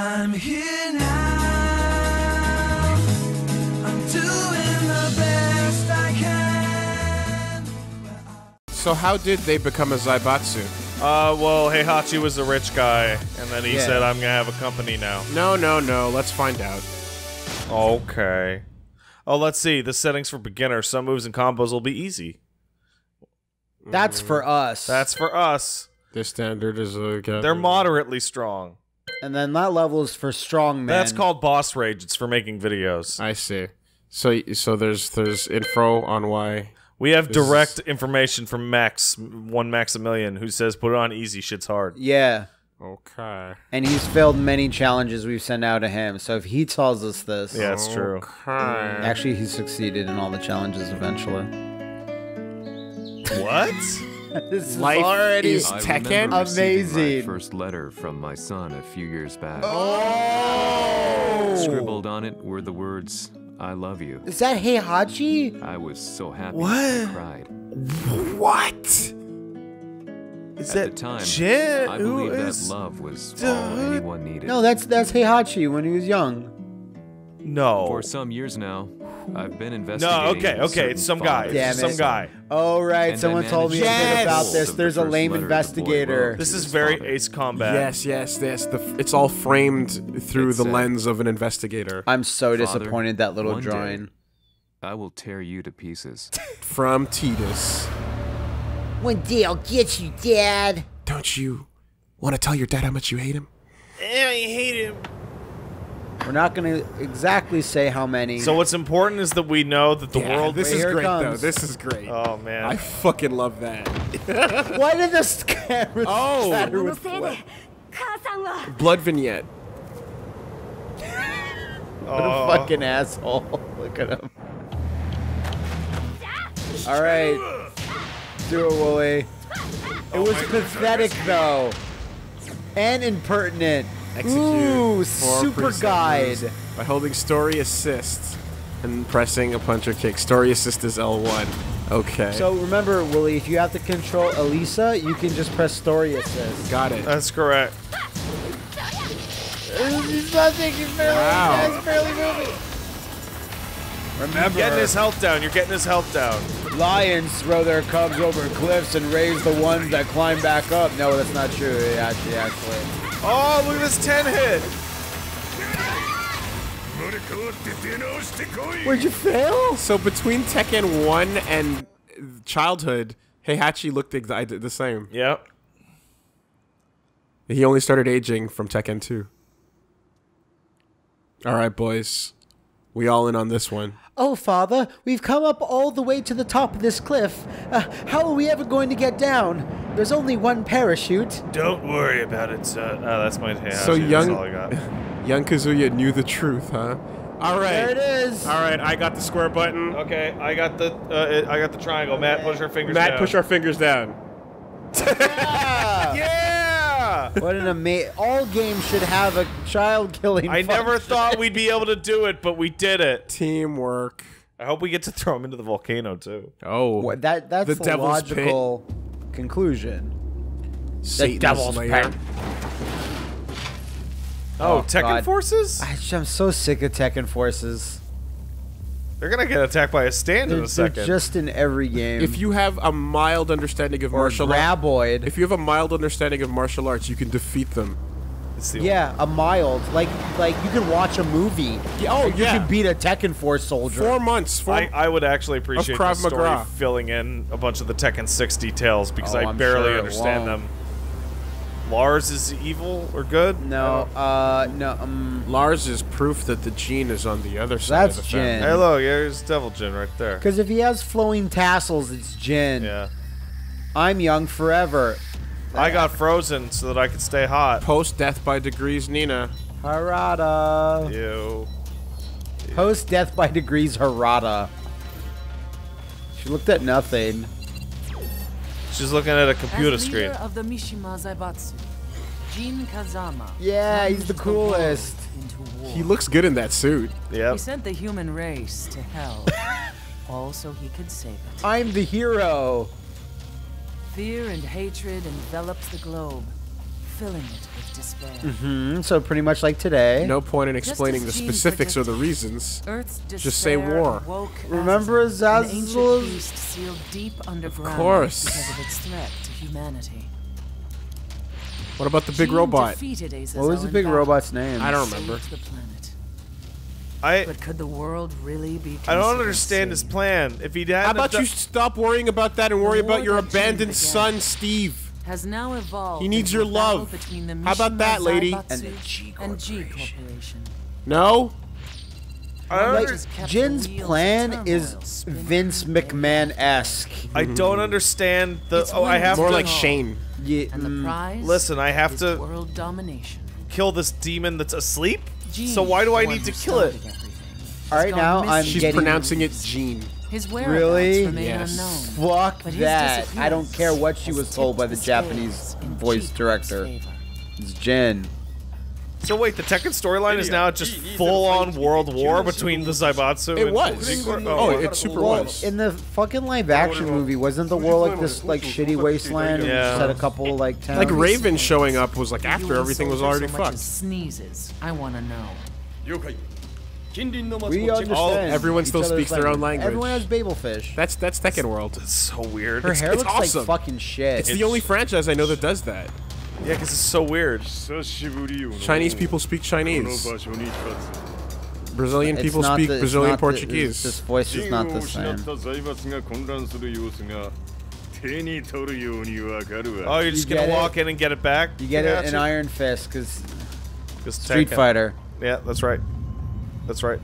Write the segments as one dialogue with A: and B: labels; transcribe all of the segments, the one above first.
A: I'm here now. I'm doing the best I can.
B: So how did they become a Zaibatsu?
C: Uh, well, Heihachi was a rich guy, and then he
D: Yeah.
C: said, I'm gonna have a company now.
B: No, no, no. Let's find out.
C: Okay. Oh, let's see. The settings for beginners. Some moves and combos will be easy.
D: That's for us.
C: That's for us.
B: The standard is a.
C: They're moderately strong.
D: And then that level is for strong men.
C: That's called boss rage. It's for making videos.
B: I see. So so there's there's info on why.
C: We have
B: This is-
C: direct information from Max, one Maximilian, who says, "Put it on easy. Shit's hard."
D: Yeah.
B: Okay.
D: And he's failed many challenges we've sent out to him. So if he tells us this,
C: Yeah, it's true.
B: Okay.
D: actually, he succeeded in all the challenges eventually.
C: What?
D: this is
B: Life
D: already
B: is
E: I
B: Tekken?
E: remember receiving
D: Amazing.
E: My first letter from my son a few years back.
D: Oh!
E: Scribbled on it were the words, I love you.
D: Is that Heihachi?
E: I was so happy
C: What?
E: I cried.
B: What?
C: Is
E: At the time,
C: Jin?
E: I
C: Who
E: believe that
C: is-
E: love was all anyone needed.
D: No, that's that's Heihachi when he was young.
C: No.
E: For some years now, I've been investigating.
C: No. Okay. Okay. It's some guy.
E: father's
D: Damn
C: It's
D: it.
C: some guy.
D: Oh right,
E: And
D: someone told me a bit about this.
E: of the
D: There's a lame
E: letter the boy
D: investigator.
C: This is very
E: father.
C: Ace Combat.
B: Yes, yes, yes. The it's all framed through
E: It
B: the
E: said,
B: lens of an investigator.
D: I'm so
E: Father,
D: disappointed that little
E: one day-
D: drawing.
E: I will tear you to pieces.
B: From Titus.
D: One day I'll get you, Dad.
B: Don't you want to tell your dad how much you hate him?
C: I hate him.
D: We're not gonna exactly say how many.
C: So what's important is that we know that the world.
B: This is
D: here it
B: great though. This is great.
C: Oh man.
B: I fucking love that.
D: why did this camera
B: Oh.
D: splatter with blood?
B: Blood vignette.
D: What a oh. fucking asshole. Look at him. All right. Do it, Wooly. It oh was pathetic, though. And impertinent.
B: Execute
D: Ooh,
B: four
D: super guide.
B: by holding story assist and pressing a punch or kick. Story assist is L1. Okay.
D: So remember, Wooly, if you have to control Elisa, you can just press story assist.
B: got it.
C: That's correct.
D: He's nothing. He's barely,
B: Wow.
D: he's barely moving. Remember,
C: Getting his health down. You're getting his health down.
D: lions throw their cubs over cliffs and raise the ones that climb back up. No, that's not true. Actually, actually.
C: Oh, look at this 10 hit.
D: Where'd you fail?
B: So between Tekken 1 and childhood, Heihachi looked ex- the same.
C: Yep.
B: He only started aging from Tekken 2. All right, boys. We all in on this one.
D: Oh, father, we've come up all the way to the top of this cliff. Uh, how are we ever going to get down? There's only one parachute.
C: Don't worry about it, son. Oh, that's my hand.
B: So young-
C: all I got.
B: Young Kazuya knew the truth, huh? All right.
D: There it is.
B: All right, I got the square button.
C: Okay, I got the uh, I got the triangle. Matt, push our fingers down.
B: Matt,
C: down.
B: push our fingers down.
C: yeah. Yeah!
D: What an amazing! All games should have a child killing.
C: I never thought we'd be able to do it, but we did it.
B: Teamwork.
C: I hope we get to throw him into the volcano too.
B: Oh.
D: What, that that's
B: The
D: the,
B: devil's pit.
D: logical conclusion.
B: Satan's
D: devil's
B: lair.
D: pit.
C: Oh,
D: Oh,
C: Tekken
D: God.
C: Forces?
D: I, I'm so sick of Tekken Forces.
C: They're gonna get attacked by a stand
D: They're,
C: in a
D: they're
C: second.
D: just in every game.
B: If you have a mild understanding of
D: or
B: martial arts, if you have a mild understanding of martial arts, you can defeat them.
C: It's the
D: yeah, a mild. Like like you can watch a movie.
B: Yeah, oh,
D: and you
B: yeah.
D: can beat a Tekken Force soldier.
B: Four months. Four.
C: I, I would actually appreciate the
B: Krav
C: story
B: Maga.
C: filling in a bunch of the Tekken 6 details because
D: Oh,
C: I
D: I'm
C: barely
D: sure it
C: understand
D: won't.
C: them. Lars is evil or good?
D: no, uh, no, um,
B: Lars is proof that the gene is on the other side
D: That's
B: of the.
D: Jin.
C: Hey, look, there's Devil Jin right there.
D: because if he has flowing tassels, it's Jin.
C: Yeah.
D: I'm young forever.
C: I got frozen so that I could stay hot.
B: Post death by degrees, Nina.
D: Harada.
C: Ew.
D: Post death by degrees Harada. She looked at nothing.
C: She's looking at a computer
F: As
C: screen.
F: of the Mishima Zaibatsu, Jin Kazama.
D: Yeah, he's the coolest.
F: world
B: He looks good in that suit.
C: Yep.
F: He sent the human race to hell, all so he could save it.
D: I'm the hero.
F: Fear and hatred envelops the globe. Filling it with despair.
D: Mm, so pretty much like today.
B: No point in explaining the specifics or the reasons.
F: Earth's
B: Just say war.
F: awoke as
D: Remember
F: an ancient
D: Azazel's-
F: beast sealed deep underground
B: course.
F: because of its threat to humanity.
B: What about the big
F: Jean
B: robot?
D: What was the big
F: battle
D: robot's name?
B: I don't remember.
F: saved the planet.
C: I
F: But could the world really be
C: I don't understand his plan. If he hadn't
B: How about you stop worrying about that and worry about your abandoned son, Steve?
F: Has now evolved.
B: He needs your love.
F: between the
B: How about that, lady?
F: Zaibatsu
D: And the G
F: and G
D: Corporation.
F: Corporation.
B: No?
C: I
D: Like,
C: under-
F: Just kept the
D: Jin's plan is Vince. McMahon-esque.
C: I don't understand the.
F: It's
C: Oh, I have
B: More
C: to
B: like Shane.
D: Yeah,
F: And the
D: mm,
F: prize
C: listen. I have to
F: world domination.
C: kill this demon that's asleep.
F: Jean
C: So why do I need to kill it?
D: all right, now. I'm
B: She's
D: getting
B: pronouncing it Gene.
F: His whereabouts
D: Really?
F: remain
B: Yes.
F: unknown.
D: Fuck
F: But
D: that. I don't care what she was told by the Japanese voice director.
F: favor.
D: It's Jen.
C: So wait, the Tekken storyline is now just full-on world war between the Zaibatsu.
B: It
C: and
B: was.
C: G-Corp?
B: Oh, it super
D: Well,
B: was.
D: in the fucking live action movie, wasn't the world like this like shitty wasteland? and
C: Yeah.
D: just had a couple like towns.
B: Like Raven showing up was like after everything was already
F: so
B: fucked.
F: Sneezes. I want to know.
D: We understand.
B: All,
D: everyone
B: still speaks their own language.
D: Everyone has babelfish.
B: That's that's Tekken World.
C: It's so weird.
D: Her
C: it's,
D: hair
B: it's
D: looks
B: awesome.
D: like fucking shit.
B: It's, it's the only franchise I know that does that.
C: Yeah, because it's so weird.
B: Chinese people speak Chinese. Brazilian people speak
D: the,
B: Brazilian
D: Portuguese. The, this voice is not the same.
C: Oh, you're just
D: you
C: gonna
D: walk it?
C: in and get it back?
D: You get it,
C: an
D: iron fist,
C: cause
D: Street Fighter.
C: Yeah, that's right. That's right.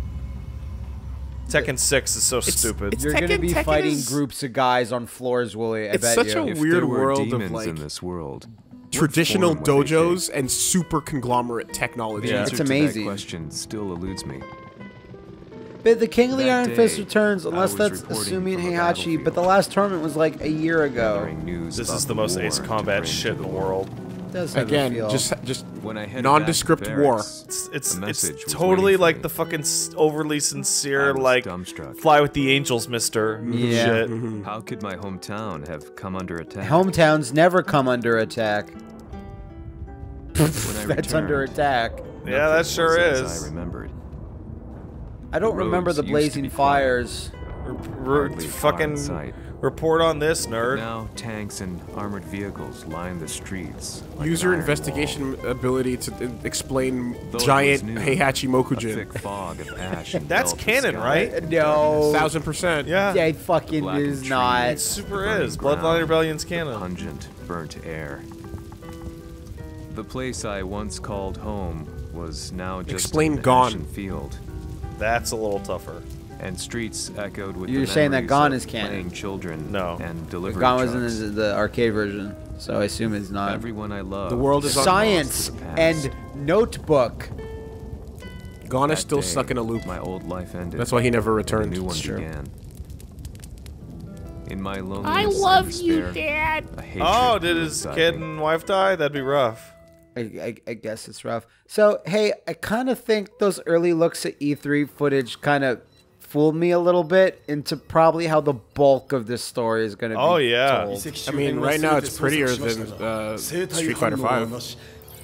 C: Tekken 6 is so
B: It's-
C: stupid.
B: it's-
D: You're gonna be
B: Tekken
D: fighting
B: is-
D: groups of guys on floors, Willie. I
B: It's
D: bet
B: such
D: you.
B: a
E: If
B: weird world of,
E: demons
B: like,
E: in this world,
B: Traditional
E: form would they
B: dojos and super conglomerate technology.
E: the
C: Yeah.
D: It's amazing.
E: that question still eludes me.
D: But the King of the
E: That
D: Iron Fist returns, unless that's assuming
E: from
D: Heihachi. But the last tournament was like a year ago.
E: News
C: This is the most Ace Combat shit in the world.
D: Does have a
B: Again,
D: feel.
B: just just
E: When I headed
B: nondescript war.
C: It's it's, it's totally like
E: me.
C: the fucking overly sincere, like
E: dumbstruck.
C: fly with the angels, Mister.
D: Yeah.
C: Shit. Mm-hmm.
E: How could my hometown have come under attack?
D: hometowns never come under attack.
E: When I
D: That's under attack.
C: Yeah,
E: nothing
C: that sure is.
E: I remembered.
D: I don't
E: The
D: remember the blazing fires.
C: R-
E: Hardly a car in
C: fucking
E: sight.
C: Report on this, nerd.
E: Now tanks and armored vehicles line the streets. like
B: use
E: an
B: your
E: iron
B: investigation ability to uh, explain
E: Though
B: giant
E: was new,
B: Heihachi Mokujin.
E: thick fog of ash.
C: That's
E: engulfed
C: canon, right?
D: No.
B: Thousand percent.
C: Yeah,
D: Yeah, it fucking is
E: trees,
D: not.
C: it super
E: burning
C: is. Bloodline Rebellion's canon.
E: Pungent, burnt air. The place I once called home was now just
B: Explain
E: an
B: gone.
E: field,
C: That's a little tougher.
E: And streets echoed with.
D: You're
E: the
D: saying that
E: memories
D: Gone
E: of
D: is canon.
E: Playing children.
C: No.
E: And delivery
D: Gone
E: trucks.
D: was in the, the arcade version, so I assume it's not.
E: Everyone I love.
B: The world is
D: Science
E: lost to the past.
D: and Notebook.
B: Gon is still
E: day,
B: stuck in a loop.
E: My old life ended.
B: That's why he never returned.
E: A new one
B: It's true.
E: began. In my loneliness I love you, Dad.
C: Oh, did his kid and wife die? That'd be rough.
D: I, I, I guess it's rough. So, hey, I kind of think those early looks at E3 footage kind of fooled me a little bit into probably how the bulk of this story is going to be
C: Oh, yeah.
D: told.
B: I mean, right now it's prettier than uh, Street Fighter Five.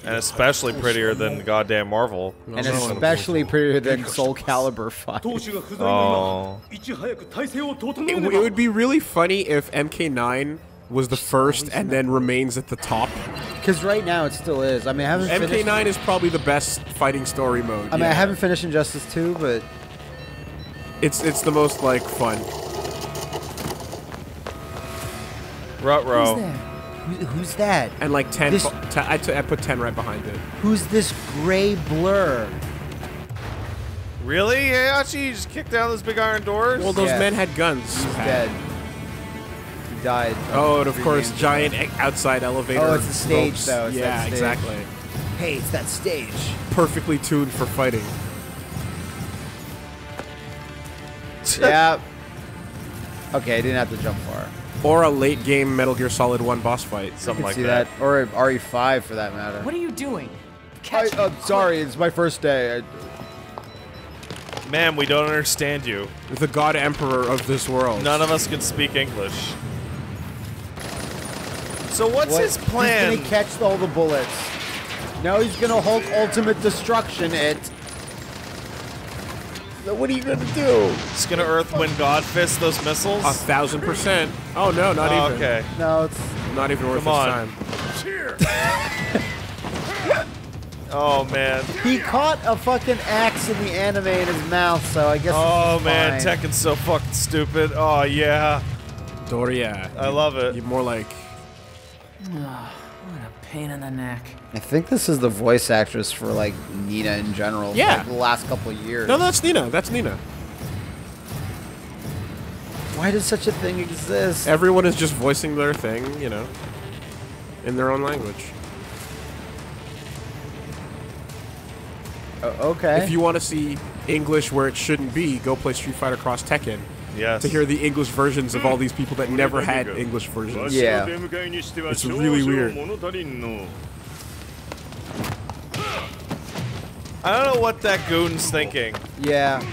C: And especially prettier than goddamn Marvel.
D: And especially prettier than Soul Calibur 5.
C: Oh.
B: It, w- it would be really funny if MK9 was the first and then remains at the top.
D: Because right now it still is. I mean, I haven't.
B: MK9 is probably the best fighting story mode.
D: I mean, I haven't finished Injustice 2, but
B: It's it's the most like fun.
F: Who's
C: Rutro.
F: there?
D: who, who's that?
B: And like 10,
D: This-
B: fo- te- I, t- I put 10 right behind it.
D: Who's this gray blur?
C: Really, Heihachi? You just kicked down those big iron doors?
B: Well, those
D: Yeah.
B: men had guns.
D: He's dead. He died.
B: Oh, and of course, giant e- outside elevator.
D: Oh, it's the stage,
B: ropes.
D: though. It's
B: yeah,
D: stage.
B: exactly.
D: Hey, it's that stage.
B: Perfectly tuned for fighting.
D: yeah. Okay, I didn't have to jump far.
B: Or a late game Metal Gear Solid 1 boss fight.
C: Something like
D: see
C: that.
D: that. Or RE5 for that matter.
F: What are you doing?
D: I,
F: Catch
D: uh,
F: me,
D: sorry, it's my first day. I,
C: Ma'am, we don't understand you.
B: The God Emperor of this world.
C: None of us can speak English. So what's
D: what?
C: his plan?
D: He's gonna catch all the bullets. No, he's gonna Hulk Ultimate Destruction it. So what are you gonna do?
C: It's gonna Earth Wind God Fist those missiles.
B: A thousand percent. Oh no, not
C: Oh,
B: even.
C: okay.
D: No, it's
B: Not even worth
C: Come
B: his
C: on.
B: time.
C: Oh man.
D: he caught a fucking axe in the anime in his mouth, so I guess.
C: Oh
D: it's
C: man,
D: fine.
C: Tekken's so fucking stupid. Oh yeah.
B: Doria.
C: I love it.
B: You're more like
F: What a pain in the neck.
D: I think this is the voice actress for like Nina in general.
B: Yeah.
D: like, the last couple of years.
B: No, that's Nina. That's Nina.
D: Why does such a thing exist?
B: Everyone is just voicing their thing, you know, in their own language.
D: O- okay.
B: If you want to see English where it shouldn't be, go play Street Fighter Cross Tekken
C: Yes.
B: to hear the English versions of all these people that never had English versions.
D: Yeah.
B: It's really weird.
C: I don't know what that goon's thinking.
D: yeah.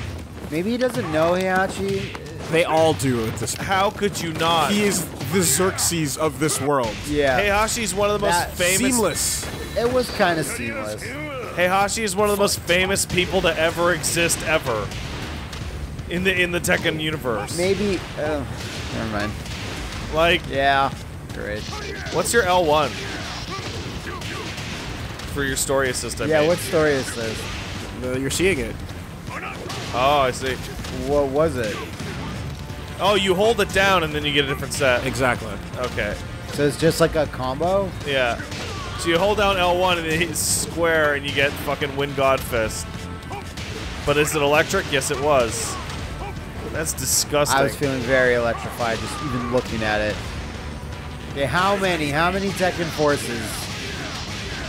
D: Maybe he doesn't know Heihachi.
B: They all do at this point.
C: How could you not?
B: He is the Xerxes of this world.
D: Yeah.
C: Heihachi's one of the most
D: That
C: famous.
B: Seamless.
D: It was kind of seamless.
C: Heihachi is one of the most famous people to ever exist ever. In the in the Tekken universe.
D: Maybe. Oh, never mind.
C: Like,
D: Yeah. Great.
C: what's your L1? For your story assist, I
D: Yeah.
C: mean.
D: What story is this?
B: Uh, you're seeing it.
C: Oh, I see.
D: What was it?
C: Oh, you hold it down and then you get a different set.
B: Exactly.
C: Okay.
D: So it's just like a combo.
C: Yeah. So you hold down L1 and it hits square and you get fucking Wind God Fist. But is it electric? Yes, it was. That's disgusting.
D: I was feeling very electrified just even looking at it. Okay, how many? How many Tekken forces?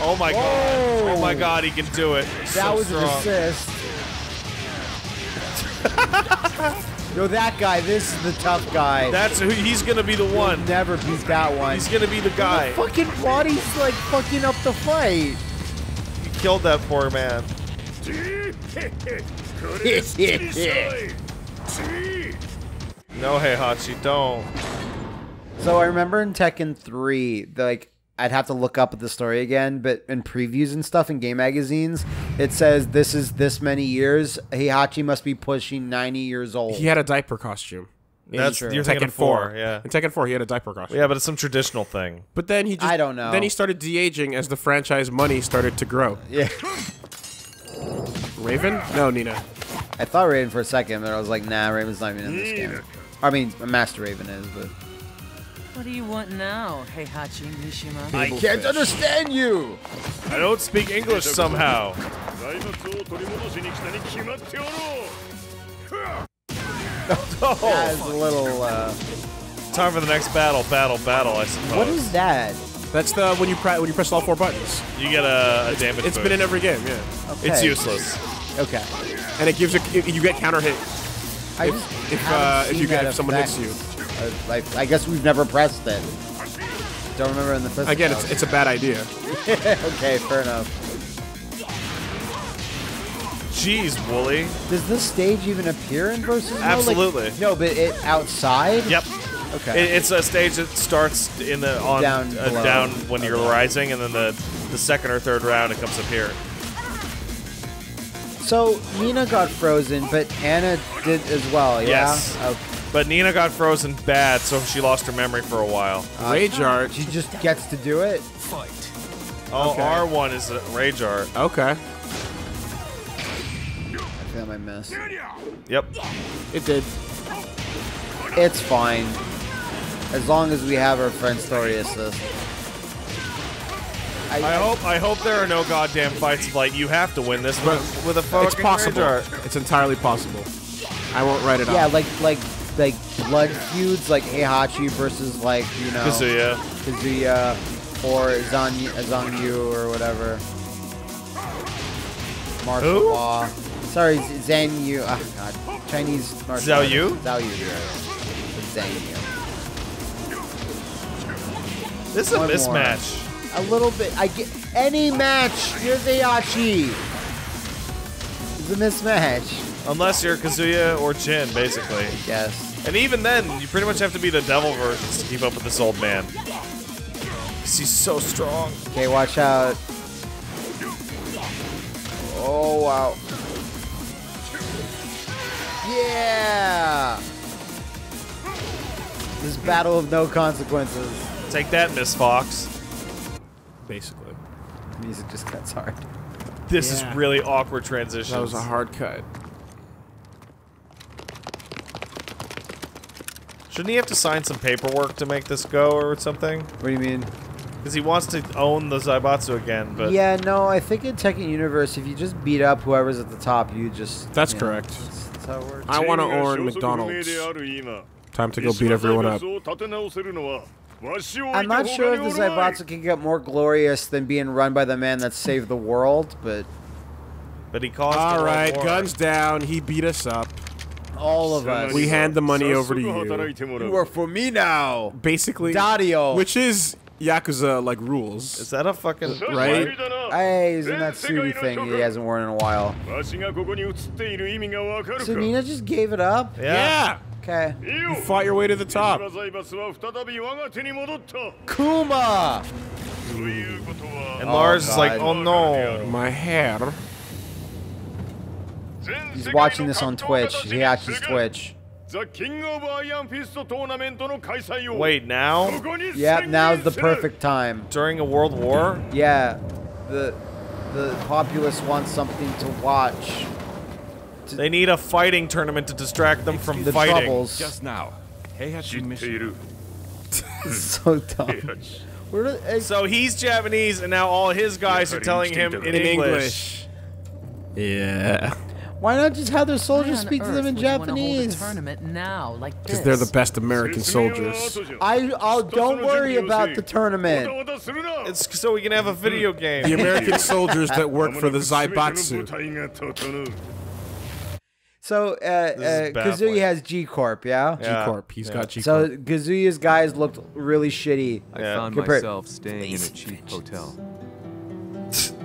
C: oh my god. Oh my god, he can do it.
D: That
C: so
D: was
C: strong.
D: an assist. no, that guy. This is the tough guy.
C: That's who he's gonna be the one.
D: Never beat that one.
C: He's gonna be the guy.
D: Fucking body's like fucking up the fight.
C: He killed that poor man. No, Heihachi, don't.
D: So I remember in Tekken 3, like I'd have to look up the story again, but in previews and stuff in game magazines, it says this is this many years. Heihachi must be pushing 90 years old.
B: He had a diaper costume.
C: That's
D: true.
C: you're thinking
B: Tekken
C: of four, yeah.
B: In Tekken 4, he had a diaper costume.
C: Yeah, but it's some traditional thing.
B: But then he just
D: I don't know.
B: Then he started de-aging as the franchise money started to grow.
D: yeah.
B: Raven? No, Nina.
D: I thought Raven for a second, but I was like, nah, Raven's not even in this game. I mean, Master Raven is, but.
F: What do you want now, Heihachi Mishima?
D: I can't understand you!
C: I don't speak English somehow.
G: oh.
D: That's a little, uh...
C: Time for the next battle, battle, battle, I suppose.
D: What is that?
B: That's the when you, when you press all four buttons.
C: You get a, a damage.
B: It's
C: boost.
B: been in every game, yeah.
D: Okay.
C: It's useless.
D: Okay.
B: And it gives you you get counter hit
D: I
B: if if, uh, if you get if someone hits you.
D: Uh, like, I guess we've never pressed it. Don't remember in the first.
B: Again, it's it's a bad idea.
D: okay, fair enough.
C: Jeez, Wooly.
D: Does this stage even appear in versus? mode? Like-
C: Absolutely.
D: no, but it outside.
C: Yep.
D: Okay.
C: It, it's a stage that starts in the on
D: Down
C: uh, down when you're rising, and then the the second or third round it comes up here.
D: So Nina got frozen, but Anna did as well. Yeah.
C: Yes.
D: Okay.
C: But Nina got frozen bad, so she lost her memory for a while.
B: Uh, rage art.
D: She just gets to do it.
C: Oh,
B: Okay.
C: R1 is a rage art.
B: Okay,
D: I feel I miss.
C: Yep.
B: it did.
D: It's fine. As long as we have our friend story assist.
C: I hope I hope there are no goddamn fights of like you have to win this with, with a fucking
B: It's possible.
C: rage.
B: It's entirely possible. I won't write it
D: Yeah,
B: off.
D: like like like blood feuds, like Heihachi versus like you know
C: Kazuya.
D: Kazuya or Zanyu, Zangyu or whatever. Martial
C: Who?
D: law. Sorry, Z- Zanyu. Oh God, Chinese martial
C: Zhao Yu?
D: artist. Zhao Yu. yeah. Zanyu.
C: This is a
D: mismatch. more. A little bit. I get any match. You're Heihachi. It's a mismatch.
C: Unless you're Kazuya or Jin, basically.
D: Yes.
C: And even then, you pretty much have to be the devil versions to keep up with this old man. 'Cause he's so strong.
D: Okay, watch out. Oh wow. Yeah. This battle of no consequences.
C: Take that, Miss Fox
B: basically.
D: The music just cuts hard.
C: This
B: yeah.
C: is really awkward transition.
B: That was a hard cut.
C: Shouldn't he have to sign some paperwork to make this go or something?
D: What do you mean?
C: Because he wants to own the Zaibatsu again, but...
D: Yeah, no, I think in Tekken Universe, if you just beat up whoever's at the top, you just...
B: That's
D: you know,
B: correct.
D: That's, that's how it works.
B: I want to own McDonald's. Time to go beat everyone up.
D: I'm not sure if the Zaibatsu can get more glorious than being run by the man that saved the world, but...
C: But he caused
B: All right, guns down. He beat us up.
D: All of us.
B: We hand the money over to you.
D: You are for me now.
B: Basically.
D: Dario.
B: Which is Yakuza, like, rules.
C: Is that a fucking...
B: Right?
D: Hey, isn't that Sudi thing he hasn't worn in a while? So Nina just gave it up?
C: yeah.
B: yeah.
D: Okay.
B: You fought your way to the top.
D: Kuma!
C: And oh, Lars God. is like, oh no,
B: my hair.
D: He's watching this on Twitch.
G: He watches
D: Twitch.
C: Wait, now?
G: Yeah,
D: now's the perfect time.
C: During a world war?
D: Yeah. The the populace wants something to watch.
C: They need a fighting tournament to distract them from
D: the
C: fighting.
D: Troubles.
H: Just now.
D: so dumb.
C: so he's Japanese, and now all his guys are telling him in, English.
B: Yeah.
D: Why not just have their soldiers
F: Why
D: speak to them in Japanese?
F: Like
B: Because they're the best American soldiers.
D: I, I'll don't worry about the tournament.
C: It's so we can have a video game.
B: The American soldiers that work for the Zaibatsu.
D: So uh, uh, Kazuya has G Corp, yeah?
C: yeah.
B: G Corp. He's
C: yeah.
B: got G Corp.
D: So Kazuya's guys looked really shitty.
E: I
C: yeah.
E: found myself staying in a cheap hotel.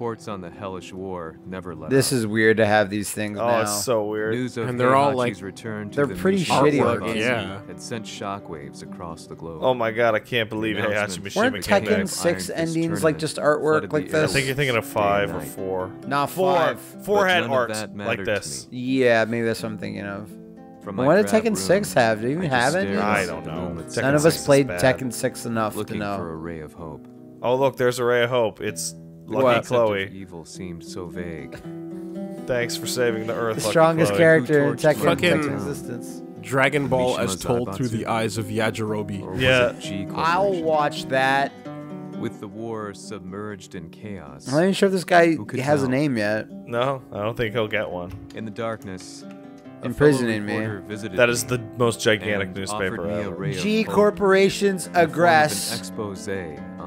E: Reports on the hellish war never let
D: This
E: up.
D: is weird to have these things
C: Oh,
D: now.
C: it's so weird.
E: News of
B: And they're all, like-
E: return to
D: they're
E: the
D: pretty shitty
B: looking. Yeah.
E: had sent shockwaves across the globe.
C: Oh my god, I can't believe Heihachi
E: Announcement.
C: Mishima
D: Weren't
C: came
D: Tekken six endings like just artwork like
E: this?
C: I think you're thinking of five or four.
D: Not
C: Four.
D: five.
C: Four had art like this.
D: Yeah, maybe that's what I'm thinking of.
E: From
D: What did Tekken
E: room,
D: 6 have? Do you even have
E: stared
D: any?
C: I don't know.
E: moonlit
C: Tekken
E: sky,
D: None of us played
C: bad.
D: Tekken 6 enough
E: looking
D: to
E: for a ray of hope.
C: Oh look, there's a ray of hope. It's Lucky
D: What?
C: Chloe.
E: evil seemed so vague.
C: Thanks for saving the Earth.
D: The
C: Lucky
D: strongest
C: Chloe.
D: character in
E: Who
D: Tekken,
B: Fucking-
D: Tekken existence.
B: Dragon Ball as told through the eyes of Yajirobe.
E: Or was
C: Yeah.
E: it G
D: I'll watch that.
E: With the war submerged in chaos.
D: I'm not even sure if this guy
E: Who could
D: has a name yet.
C: No, I don't think he'll get one.
E: In the darkness,
D: Imprisoning me.
C: That is the most gigantic newspaper
E: offered me a
C: ever.
D: G Corporation's
E: in the form of
D: aggress.
E: Expose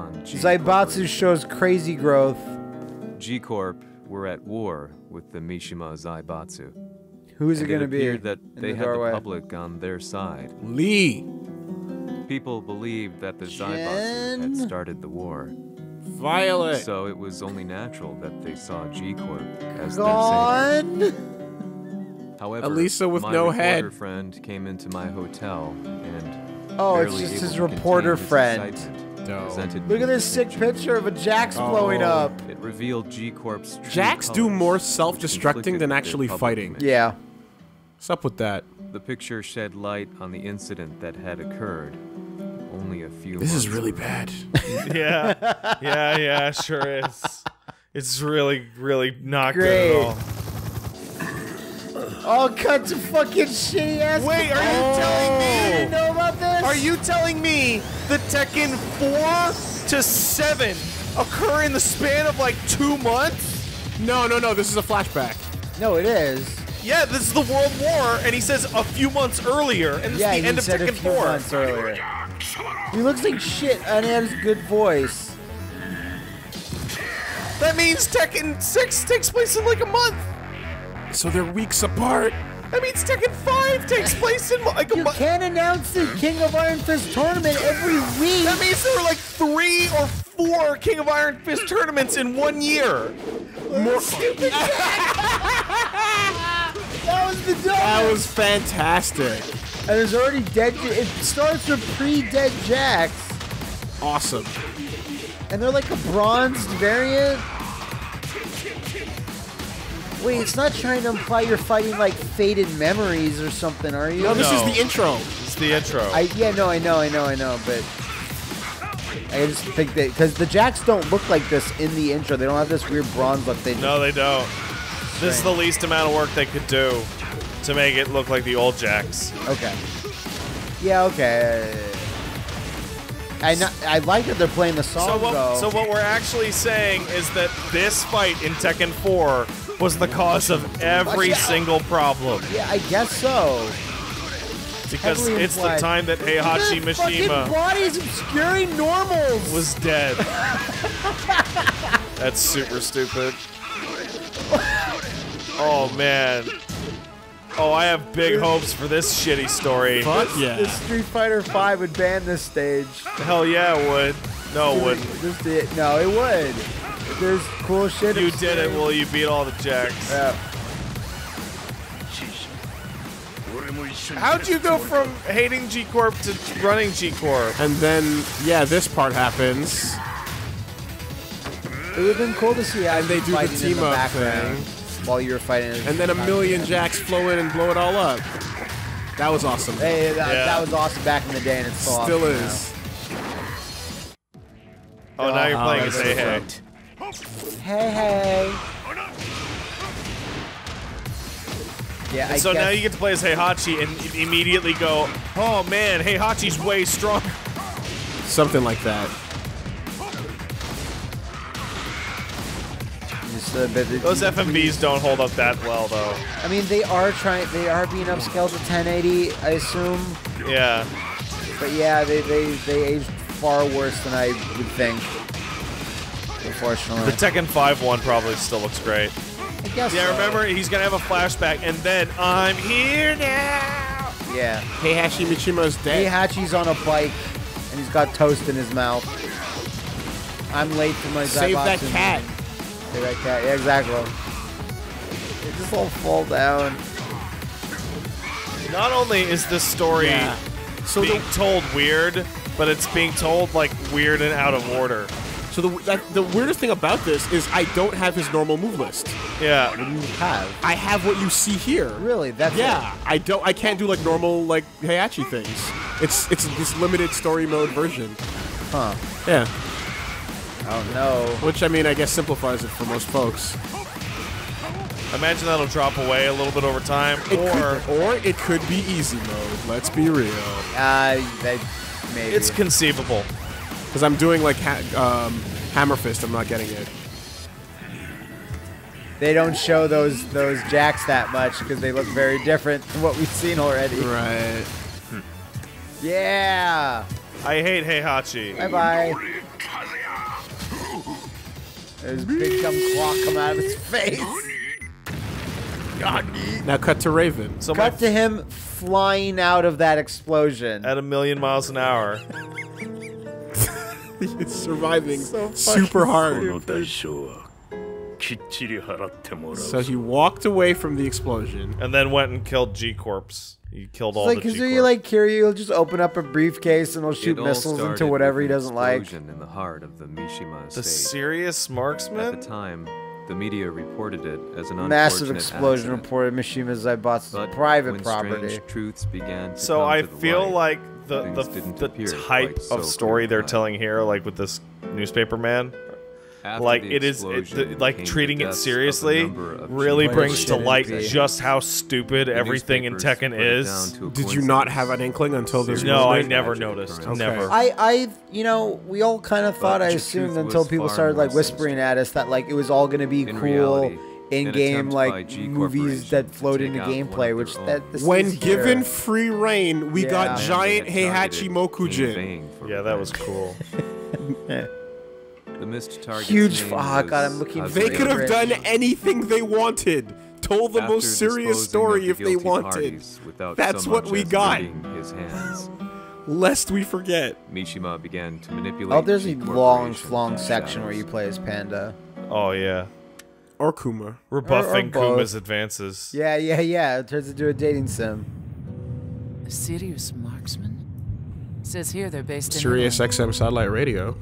E: on G
D: Zaibatsu
E: Corporation.
D: shows crazy growth.
E: G Corp were at war with the Mishima Zaibatsu.
D: Who is it going to be?
E: appeared that
D: in
E: they
D: the
E: had
D: doorway?
E: the public on their side.
B: Lee,
E: People believed that the Zaibatsu had started the war.
B: Violet.
E: So it was only natural that they saw G Corp as their savior.
D: Gone.
E: However,
B: Elisa with
E: my
B: no
E: reporter
B: head.
E: friend came into my hotel and
D: Oh, it's
E: barely
D: just his reporter
E: contain his
D: friend.
E: excitement,
B: Dope.
E: presented
D: Look at this sick picture of a Jax oh, blowing
B: Oh.
D: up.
E: It revealed G Corp's true
B: Jacks do more self-destructing than actually fighting.
E: image.
D: Yeah.
B: What's up with that?
E: The picture shed light on the incident that had occurred only a few
B: This is really
E: earlier.
B: bad.
C: yeah, yeah, yeah, sure is. It's really, really not
D: Great.
C: good at all.
D: Oh, cut to fucking shitty ass.
C: Wait, are you telling me-
D: You didn't know about this?
C: Are you telling me that Tekken 4 to 7 occur in the span of like two months?
B: No, no, no. This is a flashback.
D: No, it is.
C: Yeah, this is the World War, and he says a few months earlier, and this
D: yeah,
C: is the end of
D: said a
C: Tekken
D: few
C: 4.
D: months earlier. He looks like shit, and he has a good voice.
C: That means Tekken 6 takes place in like a month.
B: So they're weeks apart.
C: That means Tekken 5 takes place in like a
D: You can't announce the King of Iron Fist tournament every week.
C: That means there were like three or four King of Iron Fist tournaments in one year.
D: More stupid. that was the dumb.
B: That was fantastic.
D: And there's already dead. It starts with pre-dead jacks.
B: Awesome.
D: and they're like a bronzed variant. Wait, it's not trying to imply you're fighting like faded memories or something, are you?
B: No, this
C: No.
B: is the intro.
C: It's the intro.
D: I yeah, no, I know, I know, I know, but I just think that because the Jacks don't look like this in the intro. They don't have this weird bronze look. They
C: no, they don't. This is the least amount of work they could do to make it look like the old Jacks.
D: okay. Yeah, okay. I know, I like that they're playing the song
C: So what,
D: though.
C: so what we're actually saying is that this fight in Tekken 4 was the cause of every single problem.
D: yeah, I guess so.
C: Because it's the time that Heihachi Mishima
D: bodies obscuring normals.
C: was dead. That's super stupid. Oh man. Oh, I have big hopes for this shitty story.
B: Fuck yeah.
D: If Street Fighter Five would ban this stage.
C: Hell yeah, it would. No, it wouldn't.
D: This did, no, it would. There's cool shit.
C: You did it,
D: obscuring-
C: well, you beat all the jacks.
D: Yeah.
C: How'd you go from hating G Corp to running G Corp?
B: And then, yeah, this part happens.
D: It would have been cool to see
B: And they do the
D: fighting in
B: team
D: the
B: up
D: background while you were fighting.
B: And then a million jacks flow in and blow it all up. That was awesome.
D: Hey, that,
C: Yeah.
D: that was awesome back in the day, and it's still,
B: Still
D: awesome
B: is.
C: Oh, now you're
B: Oh,
C: playing
B: that's
C: as Hey Hey.
D: now. Hey, hey. Yeah, I
C: so
D: guess,
C: now you get to play as Heihachi and immediately go, oh man, Heihachi's way stronger.
B: Something like that.
D: Just uh, a bit-
C: Those FMVs don't hold up that well, though.
D: I mean, they are trying. They are being upscaled to 1080, I assume.
C: Yeah.
D: But yeah, they they they aged far worse than I would think. Unfortunately,
C: The Tekken 5 one probably still looks great.
D: I guess.
C: Yeah,
D: so.
C: remember, he's gonna have a flashback, and then I'm here now.
D: Yeah.
B: Heihachi Mishima's dead.
D: Heihachi's on a bike, and he's got toast in his mouth. I'm late for my
B: Save that
D: Zybox
B: cat.
D: Save that cat. Yeah, exactly. It just all fall down.
C: Not only is this story
B: Yeah. So
C: being
B: the,
C: told weird, but it's being told like weird and out of order.
B: so the that, the weirdest thing about this is I don't have his normal move list.
C: Yeah.
D: You have
B: I have what you see here.
D: really? That's
B: Yeah, I don't. I can't do like normal like Heihachi things. It's it's this limited story mode version.
D: Huh?
B: Yeah,
D: Oh no.
B: which I mean I guess simplifies it for most folks.
C: Imagine that'll drop away a little bit over time,
B: It
C: or
B: could, or it could be easy mode. Let's be real,
D: Uh, that maybe.
C: it's conceivable.
B: because I'm doing like ha- um, Hammer Fist. I'm not getting it.
D: they don't show those those jacks that much because they look very different than what we've seen already.
B: Right.
D: Yeah.
C: I hate Heihachi.
D: Bye bye. There's big dumb claw come out of his face.
B: Now cut to Raven.
C: So
D: Cut to him flying out of that explosion.
C: at a million miles an hour.
B: it's surviving
D: So
B: super hard.
G: の
B: So he walked away from the explosion.
C: and then went and killed G Corps. He killed all
D: It's like,
C: the
D: cause
C: G
D: you like Kiryu, he'll just open up a briefcase and he'll shoot missiles into whatever he doesn't like.
E: explosion in the heart of the Mishima
C: The
E: Sirius
C: marksman?
E: At the time, the media reported it as an
D: Massive explosion
E: accident.
D: reported Mishima Zaibatsu's
E: But
D: private property.
E: truths began to
C: So I
E: to the
C: feel
E: light,
C: like the the, the
E: appear
C: type
E: quite so
C: of story they're telling here, like with this newspaper man,
E: after
C: like it is it, the, like treating it
E: deaths of a
C: seriously really brings to light
D: be.
C: just how stupid
E: The
C: everything in Tekken
E: put it
C: is.
E: down to a
B: Did you not have an inkling until this
C: No, I never noticed.
E: occurrence.
C: Never.
B: Okay.
D: I, I, you know, we all kind of thought,
E: But
D: I assumed until people started like whispering at us that like it was all going to be
E: In
D: cool
E: reality,
D: in-game like movies that
E: to
D: flowed
E: take
D: into
E: out one of
D: gameplay, which
E: own.
D: that this
B: When
D: is
B: given
D: here.
B: free reign, we
D: Yeah.
B: got giant
E: They had
B: Heihachi Mokujin.
C: Yeah, that was cool.
E: The missed target's
D: Huge-
E: name
D: oh, ah,
E: God,
D: I'm looking
B: They could have done anything they wanted. Told the
E: After
B: most serious story
E: the
B: if they wanted. That's
E: so
B: what we got.
E: hurting His hands.
B: Lest we forget.
E: Mishima began to manipulate.
D: Oh, there's a long, long section where you play as Panda.
C: Oh yeah,
B: Or Kuma.
C: rebuffing
D: both.
C: Kuma's advances.
D: Yeah, yeah, yeah. It turns into a dating sim.
F: A Sirius marksman? Says here they're based in
B: Sirius XM satellite radio.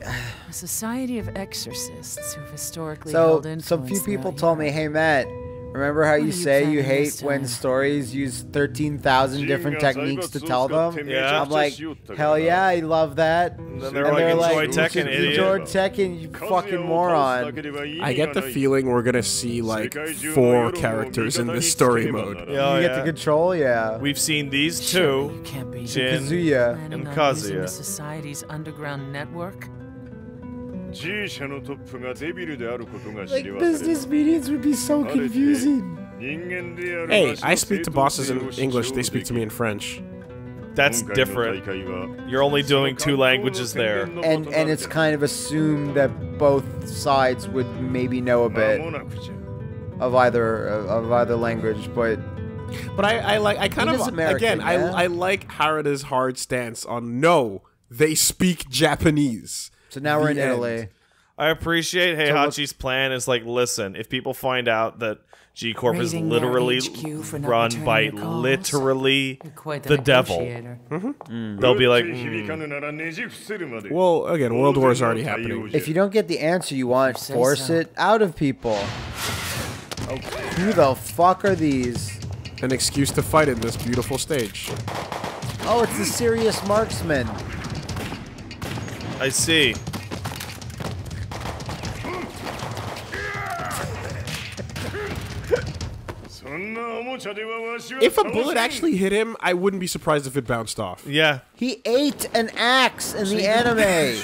F: a society of exorcists who've historically
D: So,
F: held
D: some few people told me, "Hey, Matt, Remember how you
F: you
D: say you hate
F: this
D: when stories use 13,000 different techniques to tell them?
C: Yeah.
D: I'm like, hell yeah, I love that.
C: then
D: And
C: they're like, "Enjoy
D: you
C: Tekken, idiot."
D: Enjoy Tekken, you fucking moron.
B: I get the feeling we're gonna see like four characters in this story mode.
C: Oh,
D: you get
C: yeah.
D: the control, yeah.
C: We've seen these
F: Surely
C: two.
F: You can't be
C: Jin
D: Kazuya.
C: and
F: on using
C: Kazuya.
F: the society's underground network.
G: G 社のトップがデビルであることが知
D: Like
G: り渡れ
D: business meetings would be so confusing.
G: 人間である
B: Hey,
G: 場所の
B: I speak to
G: 正当
B: bosses
G: 性
B: in
G: を主張
B: English. They speak to me
G: で
B: in French.
C: That's
G: きる今回の
C: different.
G: 大会は
C: You're only doing two languages there.
D: And and it's kind of assumed that both sides would maybe know a
G: 間
D: bit
G: もなくじゃ
D: of either of either language, but
B: But I, I like I kind
D: He
B: of
D: is American,
B: again
D: yeah?
B: I I like Harada's hard stance on no, they speak Japanese.
D: So now we're in
B: end.
D: Italy.
C: I appreciate Heihachi's plan is like, listen, if people find out that G Corp is literally run by literally the devil,
G: mm
C: -hmm.
G: mm. they'll be like, mm.
B: well, again, World War is already happening.
D: If you don't get the answer you want, force
F: so.
D: it out of people. Okay. Who the fuck are these?
B: An excuse to fight in this beautiful stage.
D: Oh, it's the Sirius marksman.
C: I see.
B: If a bullet actually hit him, I wouldn't be surprised if it bounced off.
C: Yeah.
D: He ate an axe in the anime.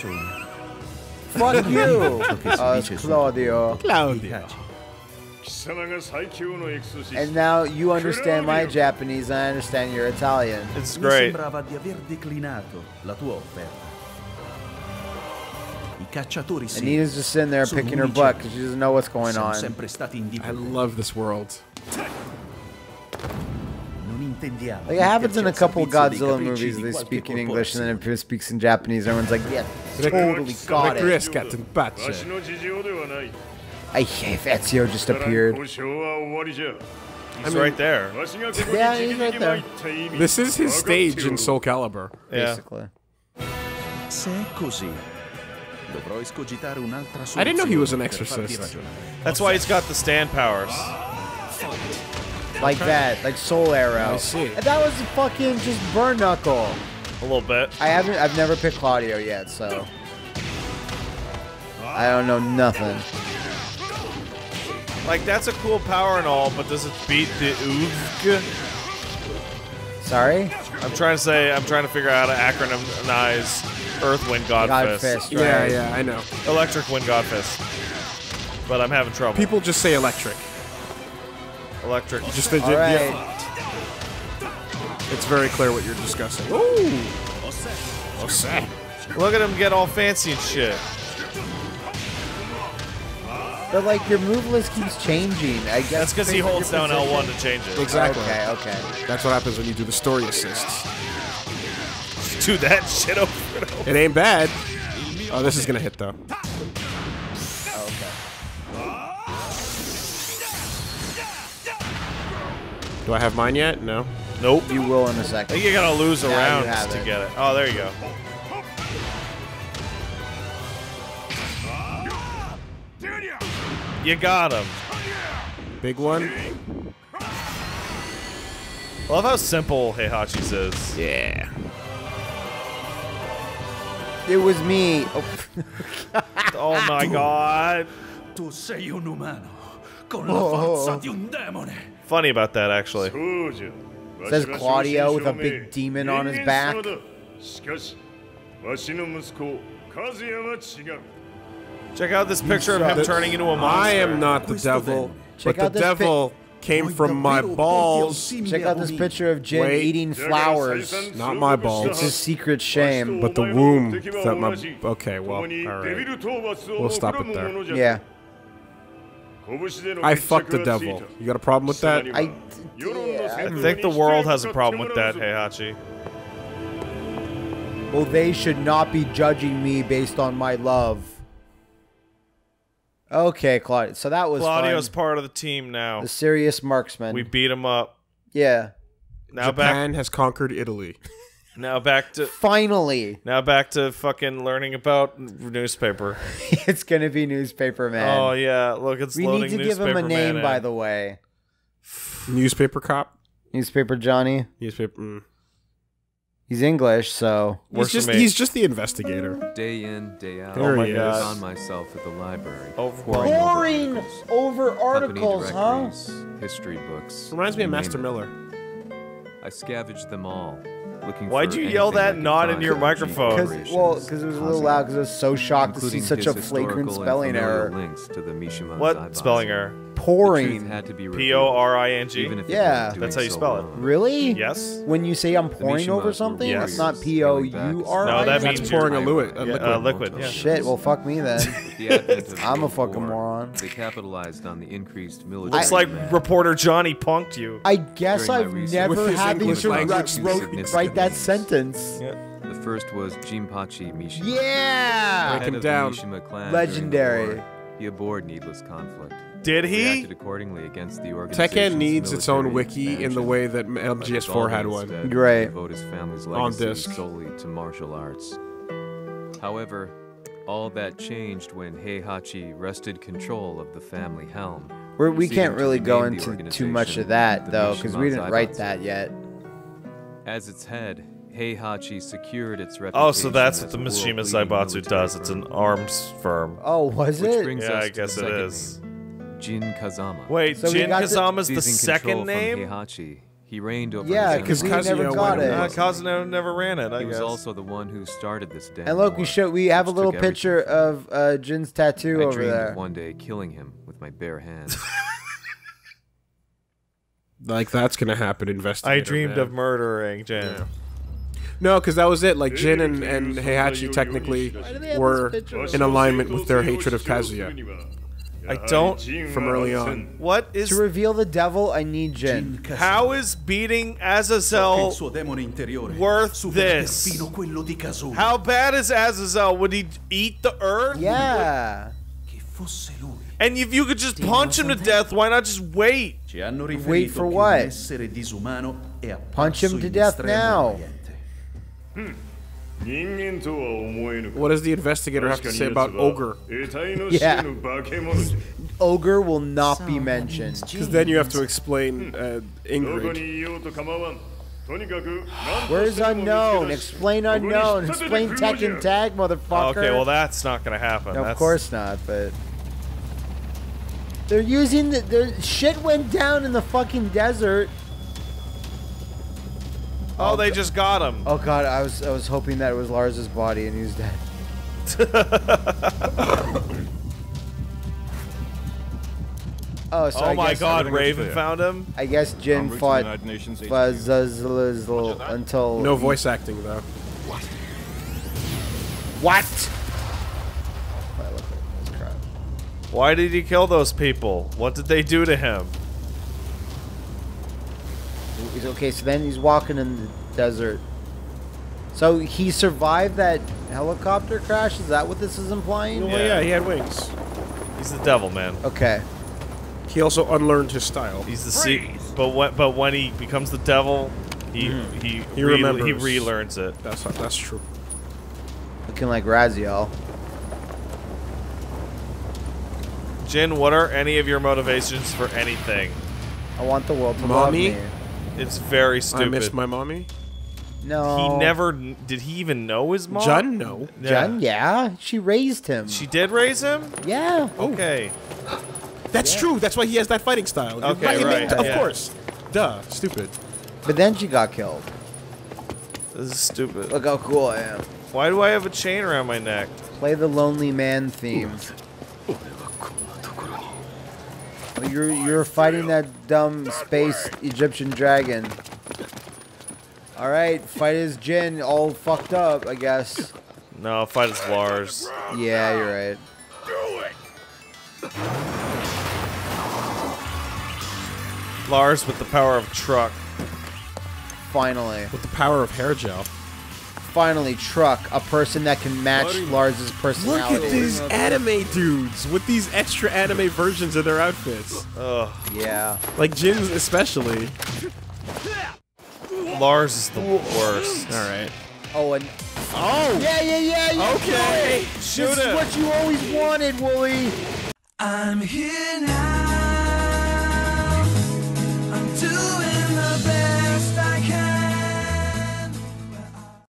D: Fuck you, uh, Claudio.
B: Claudio.
D: And now you understand my Japanese, and I understand your Italian.
C: It's great
I: cacciatori
D: Anita's just sitting there picking her butt because she doesn't know what's going on.
B: I love this world.
D: Like it happens in a couple
I: of
D: Godzilla movies. They speak in English and then it speaks in Japanese. Everyone's like, yeah, totally got it. I if Ezio just appeared.
G: He's I
C: mean, right there.
D: Yeah, he's right there.
B: This is his stage in Soul Calibur,
C: yeah.
D: basically
I: dovrò escogitare un'altra
B: I didn't know he was an
I: soluzione per farti
B: exorcist.
C: That's why he's got the stand powers.
D: Like that, like Soul Arrow.
B: I see.
D: And that was fucking just burn knuckle.
C: A little bit.
D: I haven't, I've never picked Claudio yet, so I don't know nothing.
C: Like that's a cool power and all, but does it beat the Oovg?
D: Sorry,
C: I'm trying to say, I'm trying to figure out how to acronymize Earthwind God,
D: God
C: Fist.
D: Fist,
B: Yeah, yeah, I know.
C: Electric Wind God Fist. But I'm having trouble.
B: People just say electric.
C: Electric.
B: Just the,
D: All right.
B: it's very clear what you're discussing. Ooh. Ose.
C: Look at him get all fancy and shit.
D: But like your move list keeps changing. I guess
C: That's because he holds
D: your
C: down L1 to change it.
B: Exactly.
D: Okay, okay.
B: That's what happens when you do the story assists.
C: Do that shit over over.
B: It ain't bad. Oh, this is gonna hit though. Do I have mine yet? No.
C: Nope.
D: You will in a second.
C: I think you're gonna lose a
D: Now you
C: round to
D: it.
C: get it. Oh, there you go. You got him.
B: Big one.
C: I love how simple Heihachi's is.
B: Yeah.
D: It was me. Oh,
C: oh my god.
I: Oh, oh, oh.
C: Funny about that actually.
D: Says Claudio with a big demon on his back.
C: Check out this picture of him turning into a monster.
B: I am not the devil, but the devil came from my balls.
D: check out this picture of Jin
B: Wait.
D: eating flowers.
B: Not my balls.
D: It's his secret shame.
B: But the womb that my okay, well, all right. We'll stop it there.
D: Yeah.
B: I fucked the devil. You got a problem with that?
D: I.
C: I think the world has a problem with that, Heihachi.
D: Well, they should not be judging me based on my love. Okay, Claudio. So that was
C: Claudio's
D: fun.
C: part of the team now.
D: the Sirius marksman.
C: We beat him up.
D: yeah.
C: Now back
B: Japan has conquered Italy.
C: now back to
D: Finally,
C: now back to fucking learning about newspaper.
D: it's gonna be newspaper man.
C: Oh yeah, look it's
D: we
C: loading
D: need to give him a name, by the way.
B: Newspaper cop.
D: Newspaper Johnny.
B: Newspaper. Mm.
D: He's English, so
B: He's just he's just the investigator.
E: Day in, day out.
B: There
C: Oh my
B: he
C: God.
E: I
B: is.
E: found myself at the library.
C: Over-
E: poring over articles,
D: over articles, huh?
E: History books.
B: Reminds me of Master
E: it.
B: Miller.
E: I scavenged them all, looking
C: Why'd you yell that
E: could
C: not in your microphone?
D: Because well, because it was a little loud. Because I was so shocked to see such a
E: his
D: flagrant spelling error.
E: Links to the Mishima
C: What
E: Zaibatsu.
C: spelling error?
E: The truth
D: Pouring.
E: had to be
C: P O R I N
E: revealed,
C: G.
E: even if it
D: Yeah.
C: That's how you
E: so
C: spell it.
D: Really?
C: Yes.
D: When you say I'm pouring over something,
C: Yes.
D: it's not P O U R
C: No,
D: I.
C: that
B: That's
C: means
B: pouring a,
E: you're-
B: liquid, a
C: Yeah,
B: liquid.
C: uh, liquid. Yeah.
D: Shit. Well, fuck me then.
E: The
D: I'm a fucking moron.
E: They capitalized on the increased military.
C: Looks like
E: demand.
C: reporter Johnny punked you.
D: I guess I've never
B: With his
D: had
B: English
D: to
B: language
D: write, wrote-
E: significant
D: write that
E: names.
D: sentence.
E: The first was Jinpachi Mishima.
D: Yeah.
B: Break him down.
E: The Mishima
D: Legendary.
E: During the war, he abhorred needless conflict.
C: Did
E: He
C: he?
E: accordingly against the
B: Tekken needs its own wiki in the way that
E: but
B: MGS4 had one.
E: instead to
D: Great.
E: Devote his family's
B: On
E: legacy
B: disc.
E: solely to martial arts. However, all that changed when Heihachi wrested control of the family helm.
D: We're, we can't really go into too much of that though, because we didn't write that yet.
E: As its head, Heihachi secured its reputation.
C: Oh, so that's what
E: as
C: the
E: a
C: Mishima
E: world-leading
C: Zaibatsu
E: military
C: does. It's
E: firm.
C: an arms firm.
D: Oh, was
E: Which
D: it?
E: brings
C: Yeah,
E: us
C: I
E: to
C: guess
E: the
C: it
E: second
C: is.
E: name, Jin Kazama.
C: Wait,
D: So
C: Jin
D: got the-
C: the second name?
E: Heihachi, he reigned over
D: Yeah, because we.
B: Kazuya
D: never got it.
C: Uh, Kazuno never ran it, I
E: He was also the one who started this damn
D: And look, we show we have a little picture of uh, Jin's tattoo
E: I
D: over
E: dreamed
D: there.
E: of one day killing him with my bare hands.
B: Like that's gonna happen. Investigator.
C: I dreamed
B: man.
C: of murdering Jin.
B: Yeah. No, because that was it. Like Jin and, and Heihachi technically
D: do they have
B: were in alignment with their hatred of Kazuya.
C: I don't.
B: From early on.
C: What is.
D: To reveal the devil, I need Jin.
C: How is beating
I: Che il
C: Azazel.
I: suo demone interiore
C: worth this?
I: perfino quello di Kazuya.
C: How bad is Azazel? Would he eat the earth?
D: Yeah.
I: Che fosse lui.
C: And if you could just punch him to death, why not just wait?
I: Ci hanno riferito
D: Wait for what?
I: un essere disumano è
D: Punch him to death now.
I: Oriente.
G: Hmm.
B: What does the investigator have to say about ogre?
G: yeah.
D: ogre will not be mentioned.
B: Because then you have to explain
G: hmm. uh,
B: Ingrid.
D: Where's unknown? Explain unknown. Explain Tekken Tag, motherfucker.
C: Okay, well that's not gonna happen.
D: No, of course not, but they're using the, the shit went down in the fucking desert.
C: Oh, oh, they just got him.
D: Oh god, I was I was hoping that it was Lars's body and he was dead. oh, so
C: oh my God,
H: everything
C: Raven found him.
D: I guess Jin
H: En route to
D: fought
H: United Nations HQ.
D: Fuzzazzle until
B: No voice acting though.
D: What? I look at this crap.
C: Why did he kill those people? What did they do to him?
D: He's okay. So then he's walking in the desert. So he survived that helicopter crash. Is that what this is implying?
B: Well, yeah, he had wings.
C: He's the devil, man.
D: Okay.
B: He also unlearned his style.
C: He's the secret. But when but when he becomes the devil, he mm-hmm. he
B: He
C: re-
B: remembers.
C: he relearns it.
B: That's that's true.
D: Looking like Raziel.
C: Jin, what are any of your motivations for anything?
D: I want the world to
B: Mommy?
D: love me.
C: It's very stupid.
B: I miss my mommy.
D: No.
C: He never did. He even know his mom.
B: Jun, no.
C: Yeah.
D: Jen, yeah. She raised him.
C: She did raise him.
D: yeah. Oh.
C: Okay.
B: That's true. That's why he has that fighting style.
C: Okay,
B: it
C: right,
B: makes- Of
C: yeah.
B: course. Duh. Stupid.
D: But then she got killed.
C: This is stupid.
D: Look how cool I am.
C: Why do I have a chain around my neck?
D: Play the Lonely Man theme. Oh, You're you're fighting that dumb space Egyptian dragon. All right, fight his Jin, all fucked up, I guess.
C: No, fight his Lars.
D: Yeah, you're right.
C: Lars with the power of truck.
D: Finally,
B: With the power of hair gel.
D: Finally, Truck, a person that can match Lars's personality.
B: Look at these anime dudes with these extra anime versions of their outfits.
C: Ugh.
D: Yeah.
B: Like Jin's especially.
C: Lars is the worst.
B: All right.
D: Oh, and oh, yeah, yeah, yeah. You
B: Okay.
D: do it.
C: Shoot
D: this
C: him.
D: is what you always wanted, Wooly.
A: I'm here now.